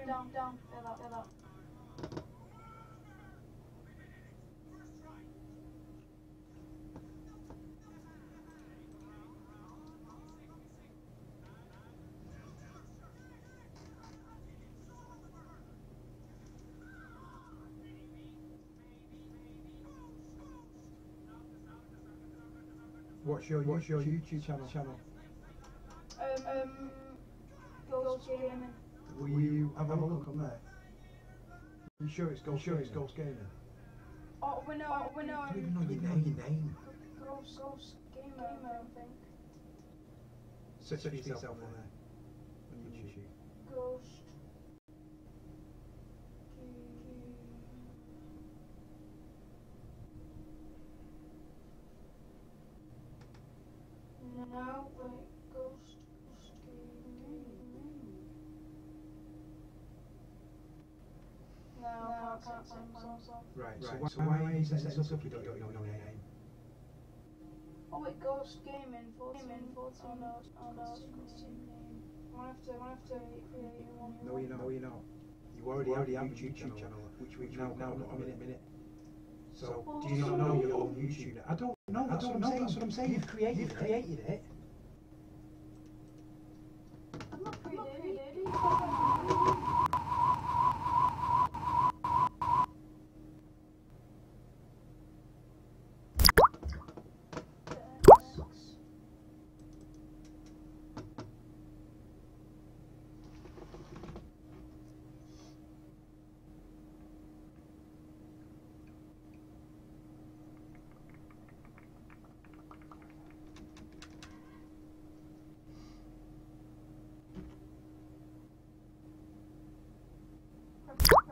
Down, down. Get that, get that. What's your what's your YouTube channel? Channel. Um, um, Ghost. Will you have a look on there? You sure it's Ghost? Sure it's Ghost Gaming? Oh, we oh, know, oh, we know. I don't even know your name. Your name. Ghost, Ghost Gamer, I think. Search for yourself on there. On YouTube. Ghost. No, wait, Ghost, Ghost Gaming. No, I can't find myself. Right. So why, so why are you setting this up don't know your name? Oh wait, Ghost Gaming, 14, Gaming, 14, oh no, oh no, it's Christian name. I have to, I have to create one. No, you're not. No, you're not. You already, already have a YouTube channel, which we now now not a minute minute. So Oh, do you not oh, know your own YouTube? I don't know. That's I what don't I'm know, saying. that's what I'm saying. You've created You've it. created it. I'm not created it. Press Q, Q, spawn, spawn, something. So on a spot, just just go back to.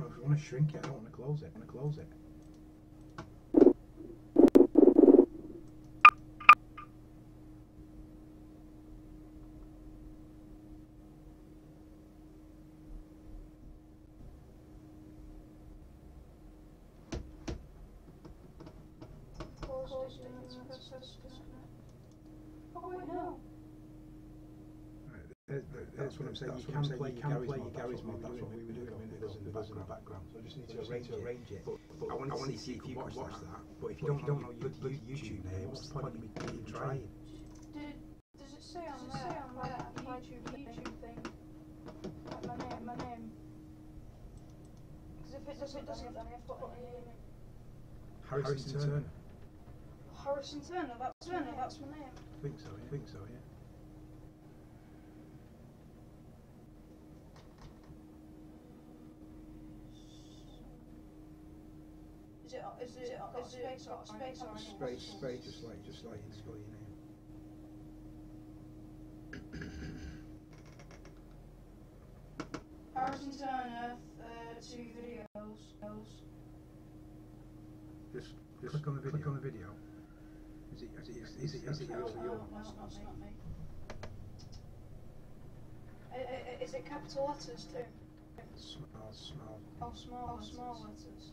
it down. I want to shrink it. I don't want to close it. I want to close it. close disconnect, press disconnect. Oh wait, no. That- that- That's what I'm saying. You can play, you can play your Garry's mod. That's what we were doing with in the buzz in the background. So I just need to arrange it. Arrange it. But, but I want to see if you can watch that. But if you don't know your bloody YouTube name, what's the point of me trying? Did, does it say on there, on that YouTube, YouTube thing? Like my name, my name. Because if it doesn't, doesn't, then I have to put my name. Harrison Turner. Harrison Turner, that's Turner, that's my name. I think so. I think so. Yeah. Is it, is it, is it space or space or Spray, spray, just like, just like you spell your name. Harrison Turner, uh, two videos. Just, just click on the video. Click on the video. Is it, is it, is it, is it No, yours or no, yours? no, it's not, it's me. I- I- Is it capital letters too? Small, small. Oh, small, oh, small letters.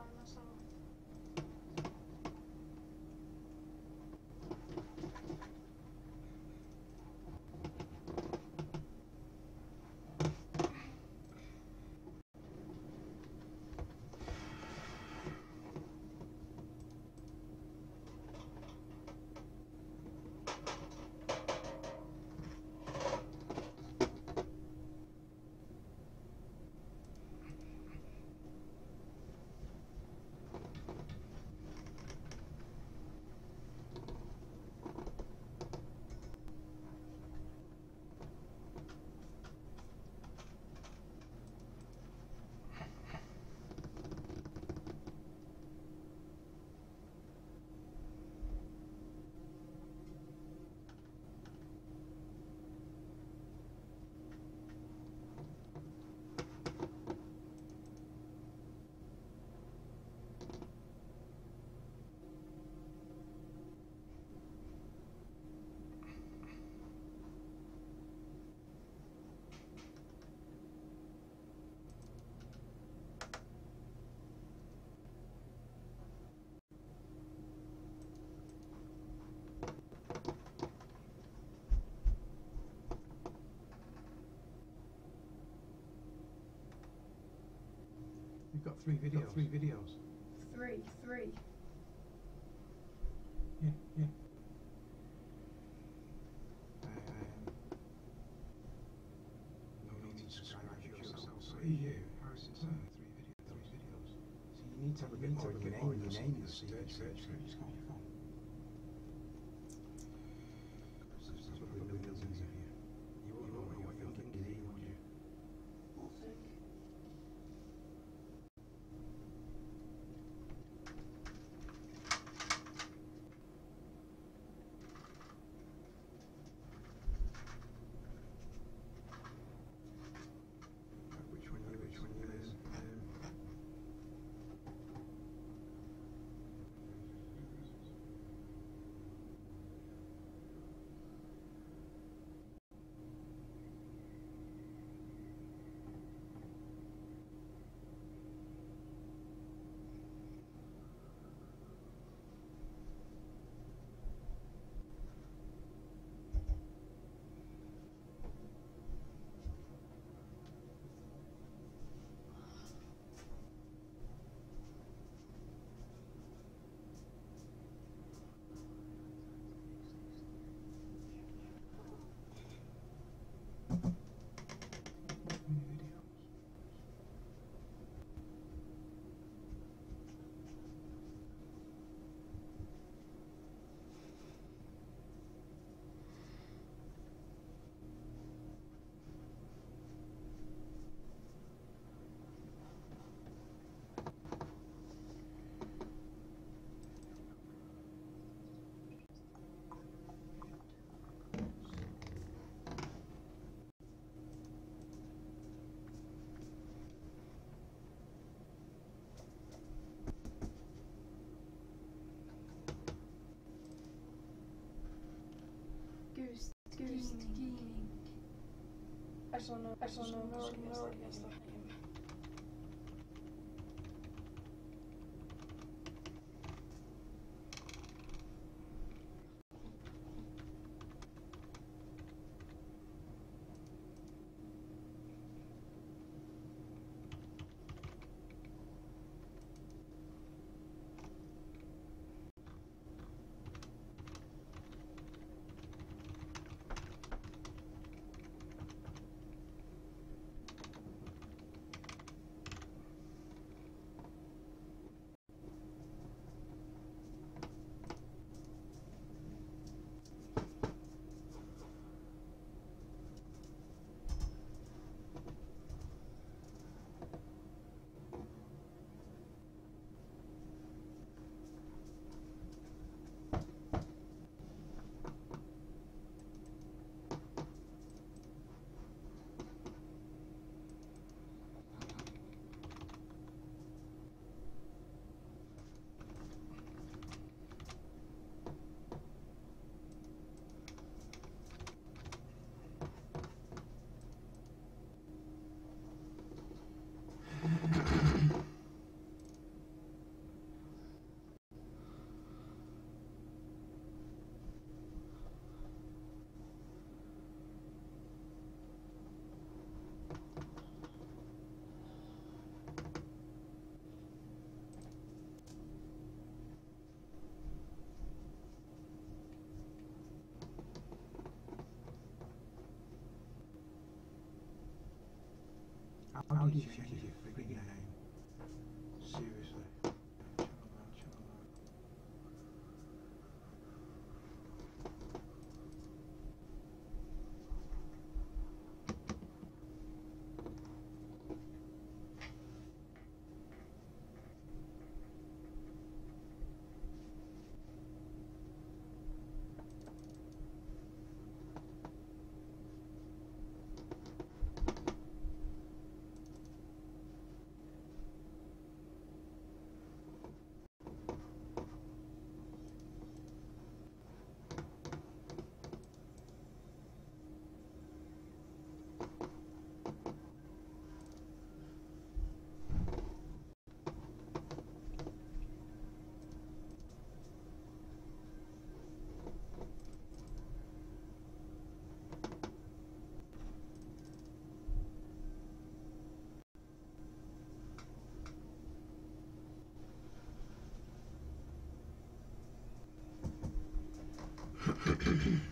You've got three videos. Got three videos. Three, three. Yeah, yeah. Um, no need to subscribe yourself. So is you, Harrison Turner, three video, three videos. So you need to have a bit more of your name in your in the search search search. Just go on your phone. So Actually, no, actually, I'll give you. Change your Mm-hmm.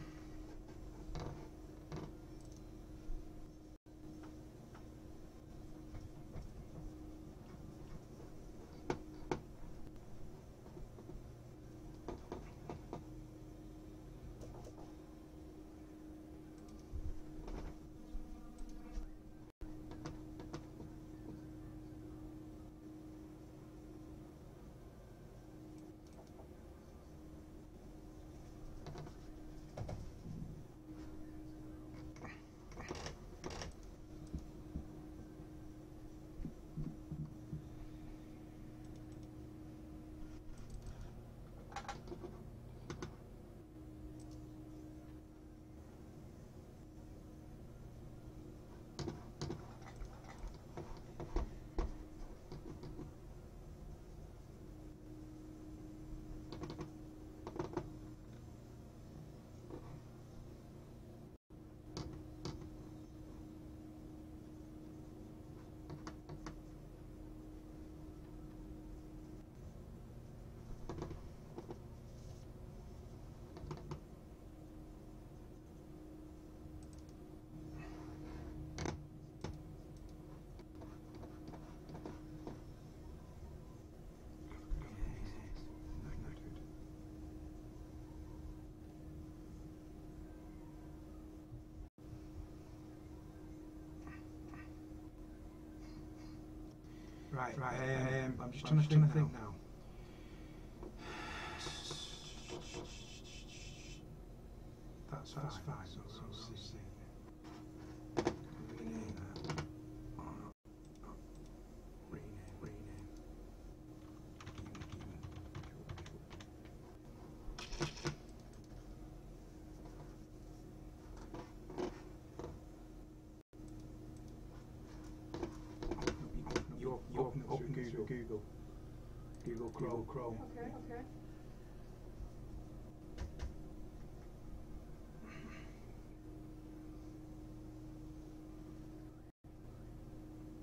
Right, right. Um, I'm just trying, to think, think now. That's, that's fine. So, so, so, so, rename that. Oh, oh, rename, rename. You you open, open Google, Google, Google Chrome, Chrome. Okay, okay.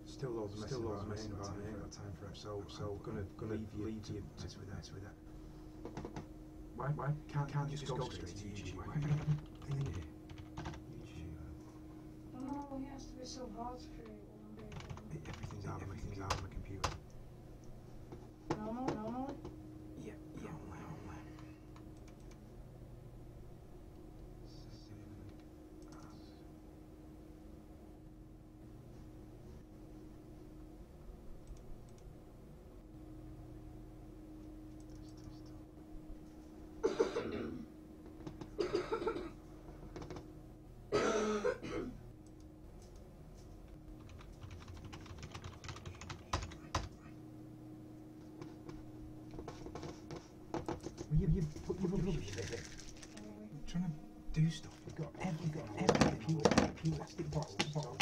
Still loads of still loads of messing about. I ain't got time for it. So so gonna gonna leave you leave you mess with that with that. Why why can't can't you just go straight to YouTube? Why can't you YouTube? Oh, it has to be so hard to create one day. Everything's out. Everything's out on the computer. Normal, normal. Yeah, yeah. You, put your rubbish it. I'm trying to do stuff. You've got every, got every computer, plastic bottles, bottles,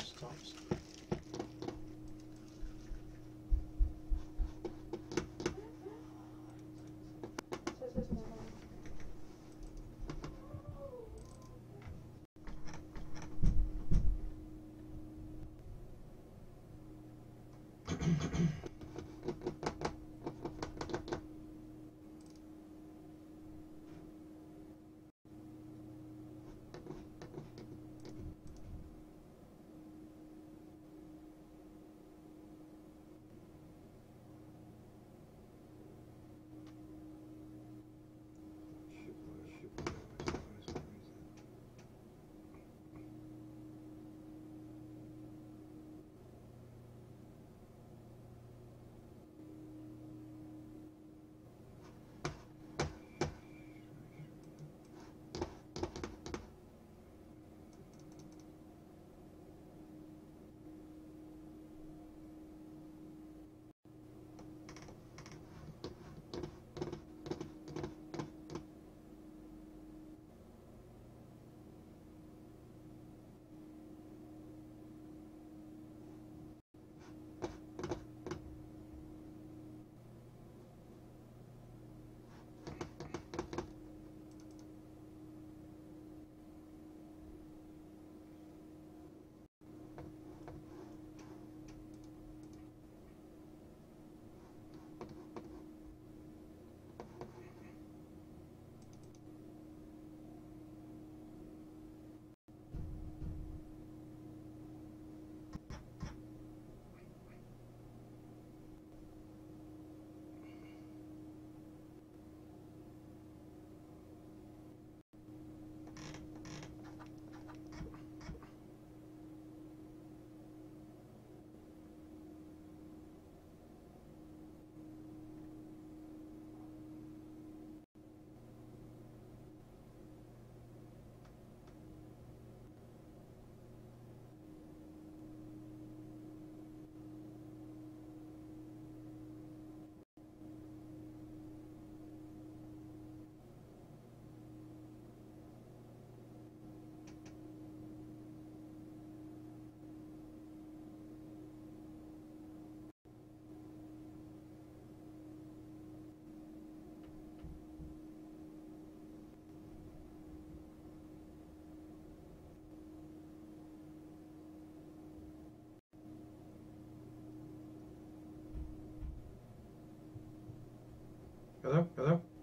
Hello? Hello?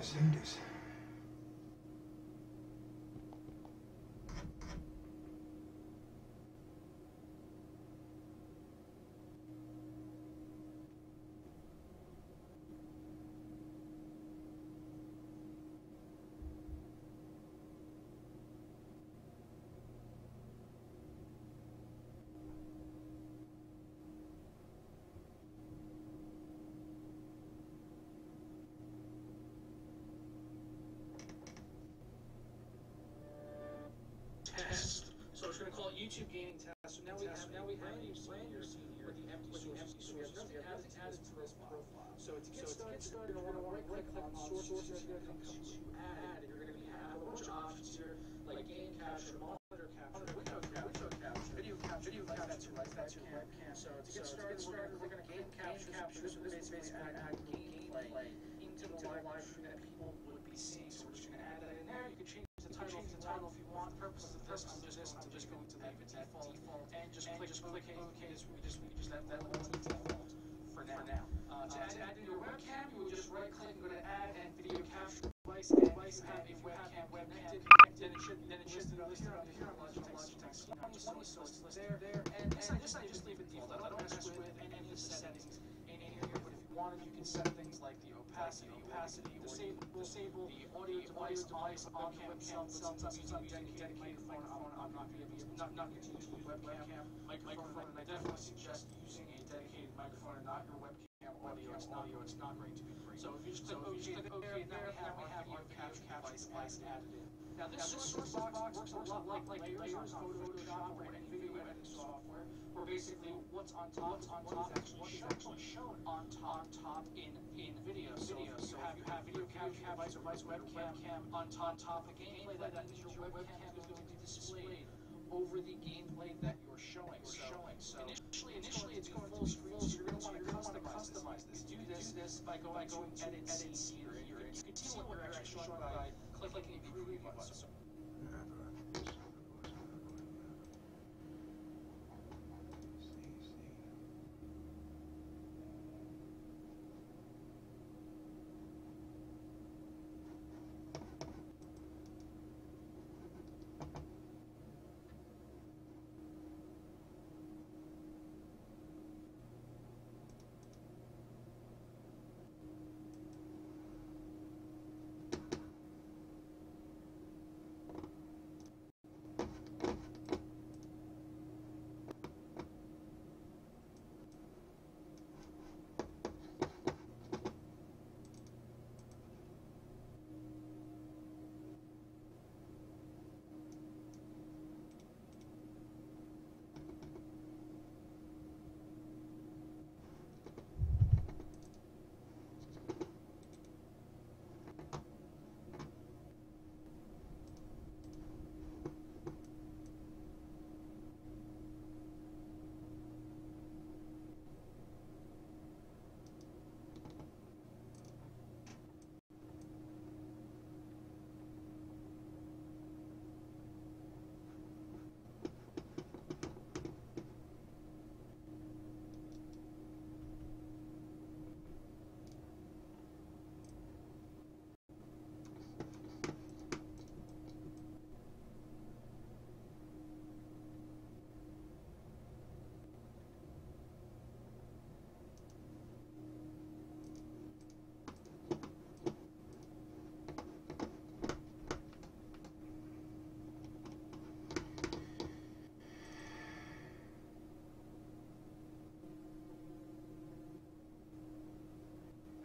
Right, Windows, test. So we're going to call it YouTube Gaming Test. So now we have now we have you plan your senior with the empty sources. So we have nothing added to this profile. So to get started, you're going to right click on sources. You're going to come to add. You're going to have a bunch of options here like game capture, monitor capture, window capture, video capture, video capture. Right. That's your webcam. So to get started, we're going to game capture. capture. So this is basically add gameplay into the live stream that people would be seeing. So we're just going to add that in there. You can change the title, the title if you want. Purpose of this, I'm just, I'm just going to leave it default, default, and just and click, just click OK. We just we just let that one default for now. For now. Uh, to add, add your webcam, you would just right click and go to Add and Video Capture Device. And device have a webcam web connected, then it should then it should be listed on here on Logitech. Logitech. So it's list there, there, and this I just I just leave it default. I don't mess with any of the settings in any here. But if you wanted, you can set things like the opacity, opacity, disable, disable the audio device, device on the webcam itself. Sometimes using a dedicated microphone. I'm not going to be not not going to use the webcam microphone, and I definitely suggest using a dedicated microphone and not your webcam audio. It's not audio. It's not going to be free. So if you just click OK, OK, now we have we have our capture device added in. Now this source box works a lot like like layers on Photoshop or any video editing software, basically what's on top, what's on top, what is actually shown on top, top in in video. So you have you have video capture device or device webcam cam on top top of gameplay. That means your webcam is going to be displayed over the gameplay that you're showing. So, so initially, initially it's going full screen. So you're going to want to customize this. Do this this by going to edit edit here. You can see what you're actually showing by clicking the preview button.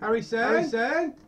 So Harrison! Harrison! Oh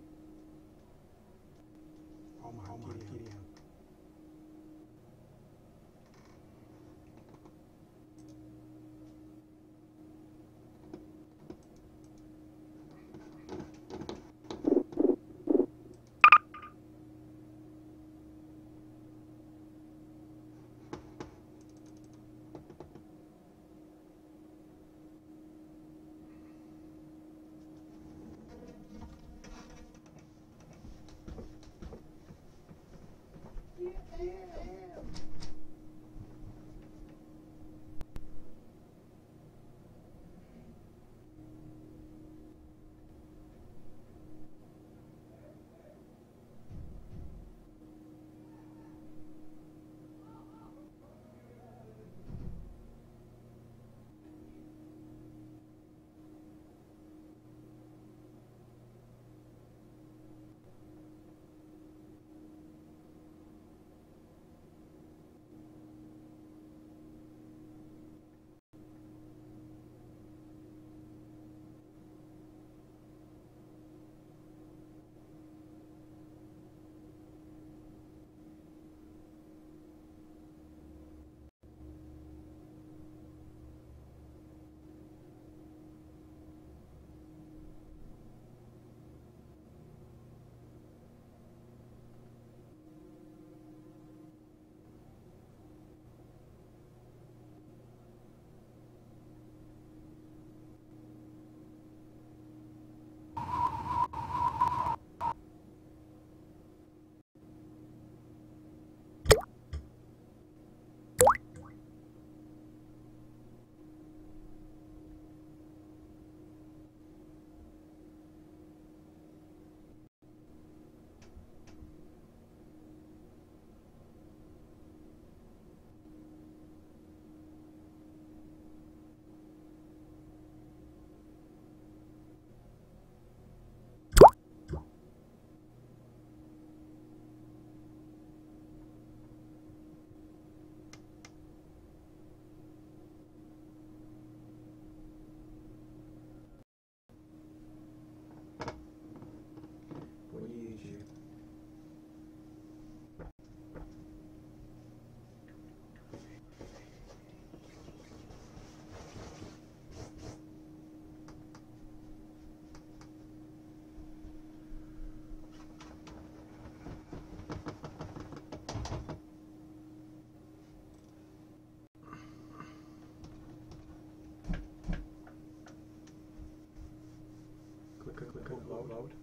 Click, click, upload. load.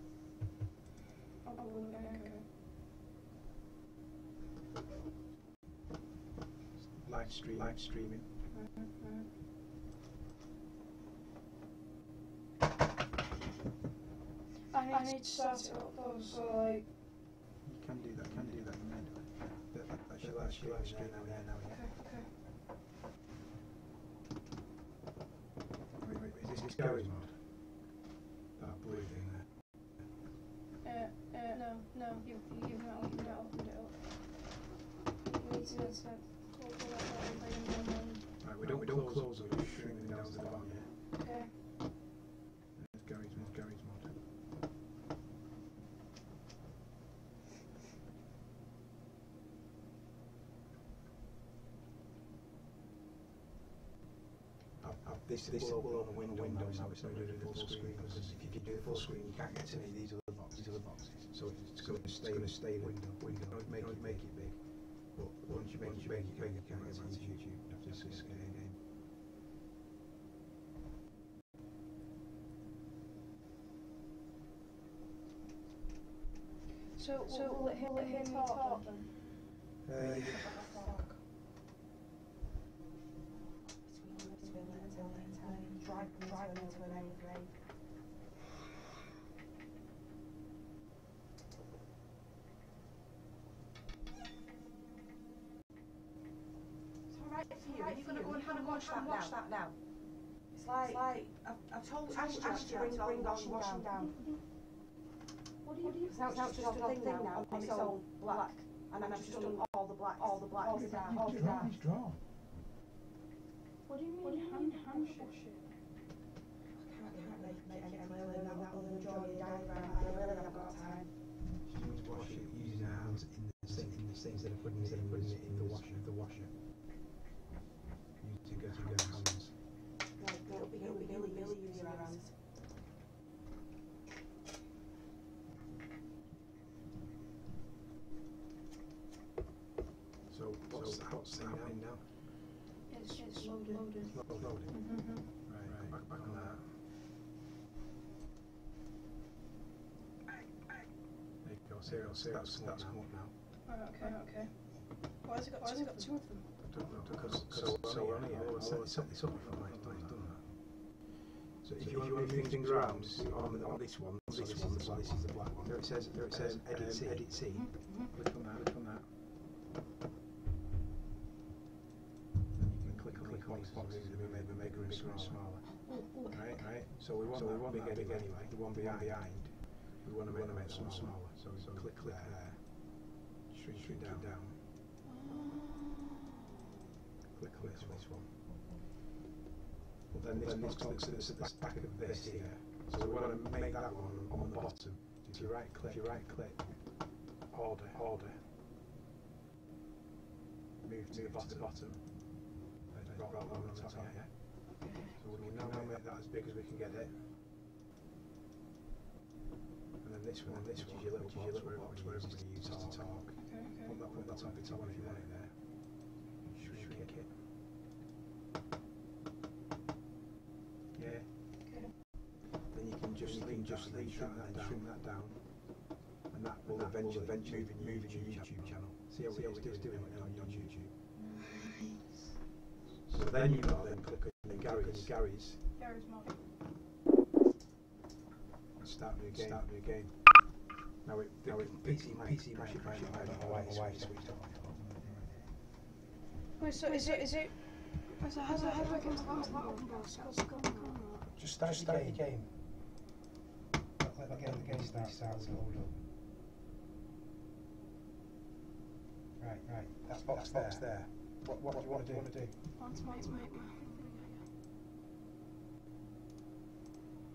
Live stream, live streaming. I need to start it up though, so like, You can do that, can do that. You can do that. That, that, that's your live stream, now, yeah, now, okay, yeah. okay. Wait, wait, is this, this Garry's mod? That blue thing there. Uh, uh, no, no, you, you've not opened it, opened it up. You need to go to, pull, pull that button, bring them down, Right, we don't, we don't close it, we just shrink them down to the bottom, yeah. okay. There's Garry's mod, Garry's mod. I've, I've, this this will open a window now. It's not going to do the full screen because if you do the full screen, you can't get to any of these other boxes. These other boxes. So it's going to stay. It's going to stay window. Window. Don't make it make it big. But once you make it big, you can't get to YouTube. You have to just scan it again. So, so will it hear, hear me talk then? Uh, Drive, drive into an own grave. It's alright for you. Are you going to go and have a watch that, watch that now? It's like, it's like I've, I've told Ash to bring, bring washing, washing down. What do you, what do you, Now it's now just a thing now on its own black. And I've just done all the black, all the black, all the dark, all the dark. What do you mean, hand, hand shit? I can't, can't make, make any clearer than that other than draw your diagram. I really haven't got time. She means wash it using her hands in the sink, in the sink instead of putting it, instead of putting it in the washer, the washer. Using her hands. Like, it'll be, it'll be really, really use your hands. So what's, what's happening now? It's, it's loaded. loaded. Lo- Loading. Mm-hmm. Right, right. Back, back on that. There you go. So that's, that's, that's come up now. Right, okay, okay. Why has it got, why has it got two of them? I don't know, because, so, so on here, I'll set this up, this up before I done that. So if you want to move things around, on, on this one, on this one, so this is the black one. There it says, there it says, edit C, edit C. Mm-hmm, mm-hmm. Click on that, click on that. Then you can click on the box, boxes and we make, we make them bigger and smaller. Right, right. So we want, so we want big big anyway. The one behind, behind. We want to make, make some smaller. So, so click, click there. Shrink, shrink down, down. Click on this one. Well, then this, box is at the back of this here. So we want to make that one on the bottom. If you right click, you right click, order, order. Move to the bottom. bottom. Right, right, on the top, yeah. So we will now make that as big as we can get it. And then this one, this one, is your little box, where box where everybody uses to talk. Okay. Put that, that one if you want it there. Shrink it. Yeah. Okay. Then you can just you can just leave shrink that, down, shrink that down, and that will eventually eventually move in your YouTube channel. See how, See how it's doing it on your YouTube. Nice. So then you've got then click on Garry's Garry's Garry's mod. and start new game. Start new game. Now it now it PC PC mash it mash it. I don't know switched on. Wait, so is it, is it, so how do I, how do I get to that button boss? What's going on? Just start, start your game. Let the game, the game start, starts and hold up. Right, right. That's box, box there. What, what, do you want to do? Want to do? Let's make, make,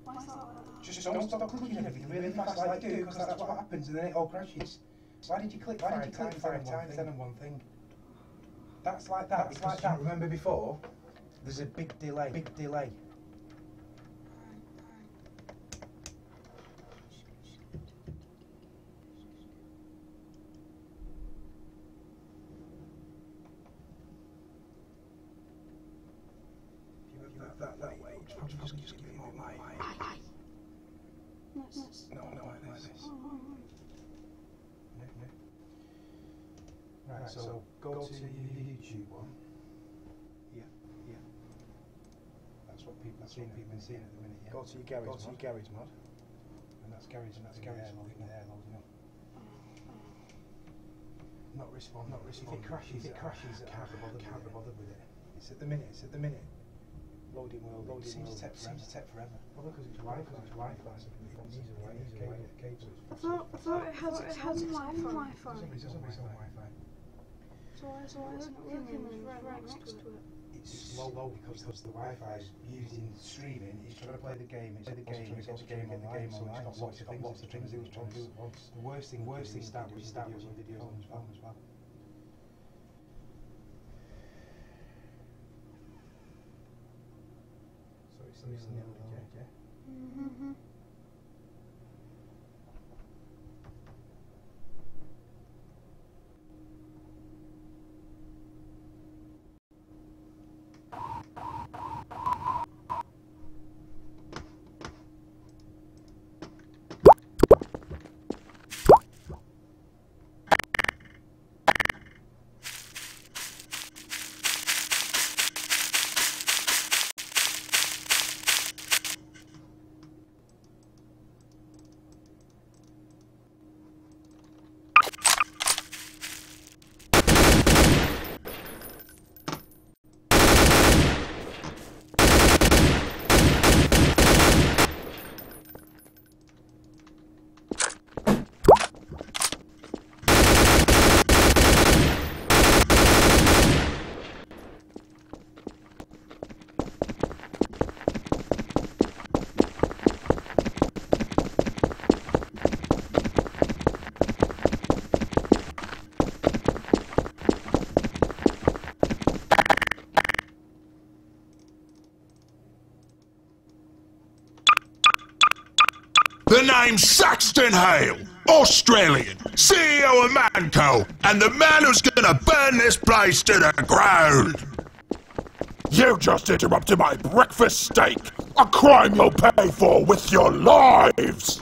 Why is that? Just don't stop clicking everything really fast like do because that's what happens and then it all crashes. Why did you click Why did you click five times then on one thing? That's like that. That's like that. Remember before? There's a big delay. Big delay. If you move that, that, that way, just, just, just give it more light. Let's, No, no, like this. oh, oh, oh. Yeah, yeah. Right, so, go, to your YouTube one. Yeah, yeah. That's what people are seeing, people are seeing at the minute, yeah. Go to your Garry's go to your Garry's mod. And that's Garry's, and that's Garry's loading there, loading up. Not respond, not respond. If it crashes, if it crashes, I can't be bothered, can't be bothered with it. It's at the minute, it's at the minute. Loading will, loading seems to take seems to take forever. Probably because it's Wi-Fi, because it's Wi-Fi. It needs a Wi- needs a cable, cable. I thought, I thought it has, it has Wi-Fi. Wi-Fi. It doesn't it's Wi-Fi. So why, so why working when it's right next to it? It's slow because, because the Wi-Fi is used in streaming. It's trying to play the game. It's the game. It's the game on the game online. So it's got lots of things it was trying to do at once. The worst thing, worst thing start with start with videos on his phone as well. So it's nearly loaded, yeah. Mm-hmm. The name's Saxton Hale, Australian, CEO of Mann Co., and the man who's gonna burn this place to the ground. You just interrupted my breakfast steak, a crime you'll pay for with your lives!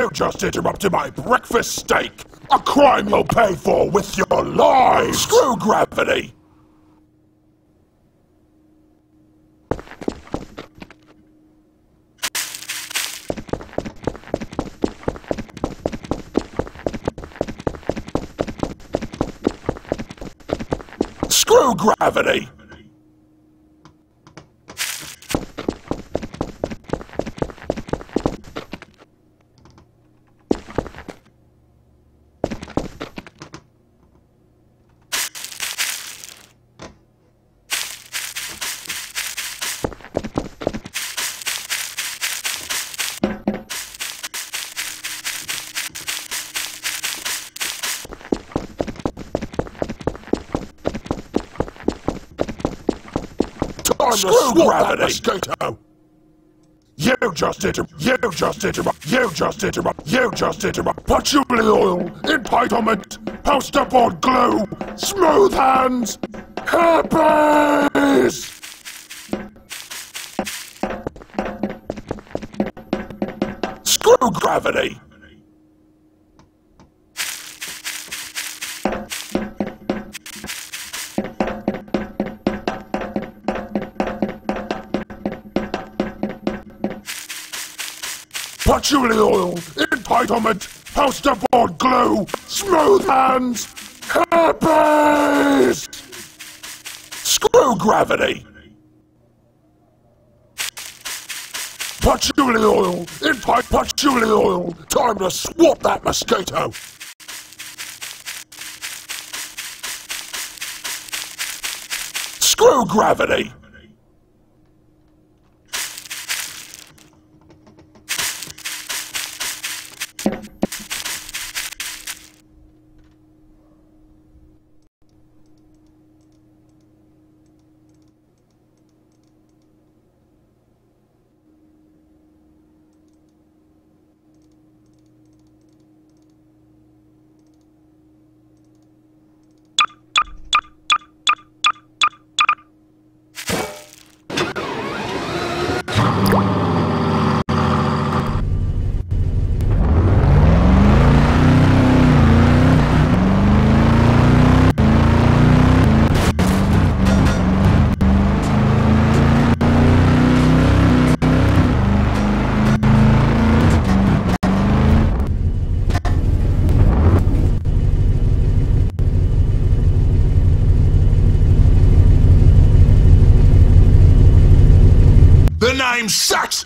You just interrupted my breakfast steak! A crime you'll pay for with your lives! Screw gravity! Screw gravity! Time Screw gravity! mosquito! You just interrupt. You just interrupt. You just interrupt. You just interrupt. Patchouli oil, entitlement, poster board glue, smooth hands, herpes! Screw gravity! Patchouli oil, entitlement, poster board glue, smooth hands, herpes! Screw gravity! Patchouli oil, enti patchouli oil, time to swap that mosquito! Screw gravity!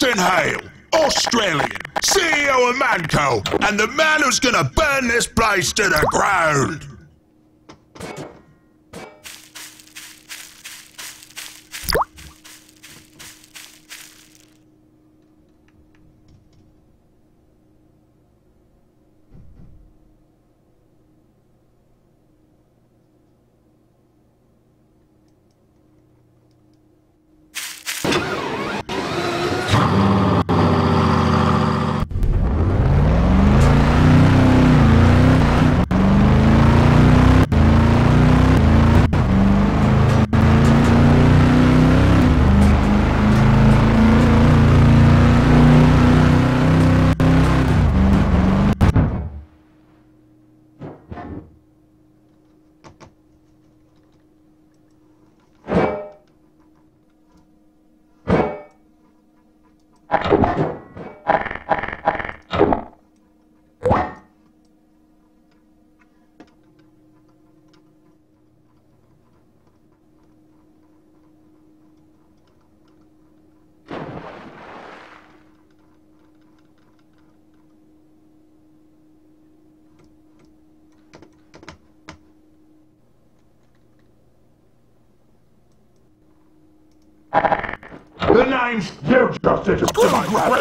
Saxton Hale, Australian, CEO of Mann Co., and the man who's gonna burn this place to the ground.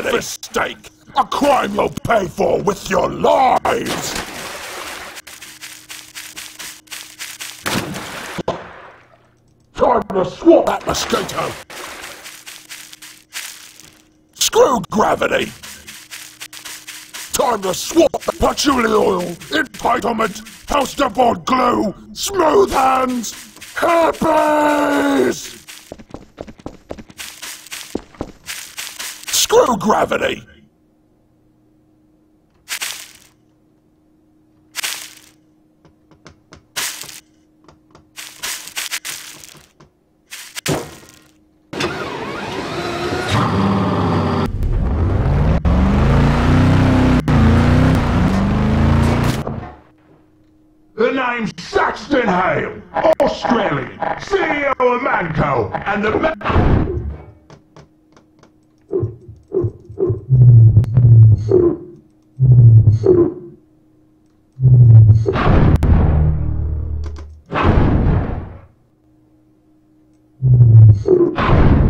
Breakfast steak. A crime you'll pay for with your lives! Time to swap that mosquito! Screw gravity! Time to swap the patchouli oil, entitlement, house board glue, smooth hands, herpes! Gravity! The name's Saxton Hale, Australian, CEO of Mann Co., and the ma- Really?